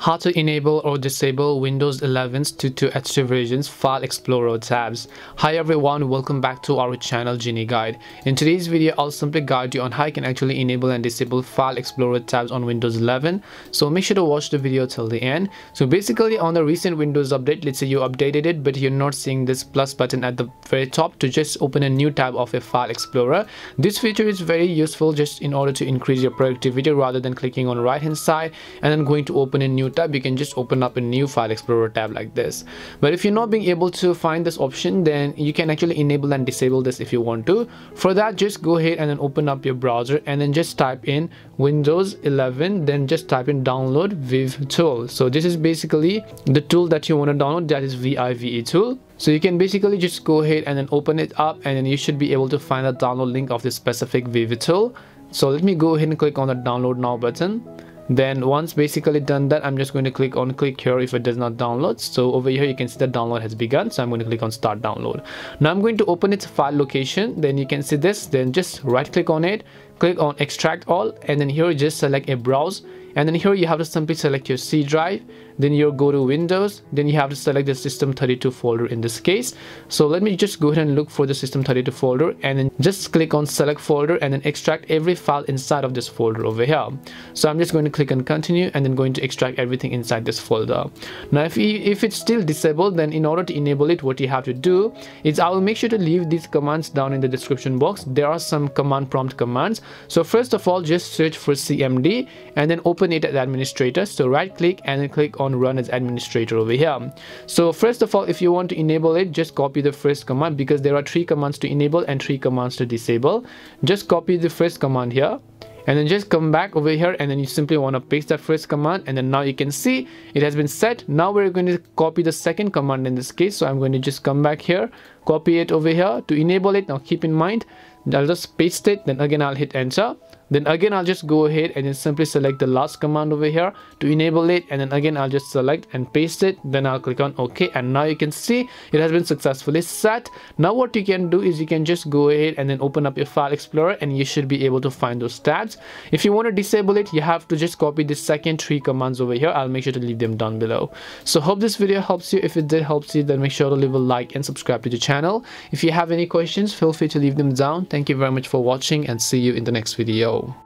how to enable or disable Windows 11's 22H2 versions File Explorer tabs. Hi everyone, welcome back to our channel Genie Guide. In today's video, I'll simply guide you on how you can actually enable and disable File Explorer tabs on Windows 11. So make sure to watch the video till the end. So basically on the recent Windows update, let's say you updated it, but you're not seeing this plus button at the very top to just open a new tab of a File Explorer. This feature is very useful just in order to increase your productivity rather than clicking on the right hand side and then going to open a new tab you can just open up a new file explorer tab like this. But if you're not being able to find this option then you can actually enable and disable this if you want to. For that just go ahead and then open up your browser and then just type in windows 11 then just type in download ViveTool. So this is basically the tool that you want to download that is vive tool. So you can basically just go ahead and then open it up and then you should be able to find the download link of this specific ViveTool. So let me go ahead and click on the download now button then once basically done that i'm just going to click on click here if it does not download. So over here you can see the download has begun. So i'm going to click on start download. Now i'm going to open its file location. Then you can see this. Then just right click on it. Click on extract all. And then here just select a browse and then here you have to simply select your C drive then you go to Windows then you have to select the system32 folder in this case. So let me just go ahead and look for the system32 folder and then just click on select folder and then extract every file inside of this folder over here. So I'm just going to click on continue and then going to extract everything inside this folder. Now if, if it's still disabled then in order to enable it what you have to do is I will make sure to leave these commands down in the description box. There are some command prompt commands. So first of all just search for cmd and then open it as administrator. So right click and then click on run as administrator over here. So first of all if you want to enable it just copy the first command because there are three commands to enable and three commands to disable. Just copy the first command here and then just come back over here and then you simply want to paste that first command and then now you can see it has been set. Now we're going to copy the second command in this case. So i'm going to just come back here copy it over here to enable it. Now keep in mind I'll just paste it. Then again I'll hit enter then again I'll just go ahead and then simply select the last command over here to enable it. And then again I'll just select and paste it. Then I'll click on OK. And now you can see it has been successfully set. Now what you can do is you can just go ahead and then open up your file explorer and you should be able to find those tabs. If you want to disable it you have to just copy the second three commands over here. I'll make sure to leave them down below. So hope this video helps you. If it did help you then make sure to leave a like and subscribe to the channel. If you have any questions feel free to leave them down. Thank you very much for watching and see you in the next video go.